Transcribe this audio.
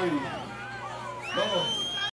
Oi. Vamos.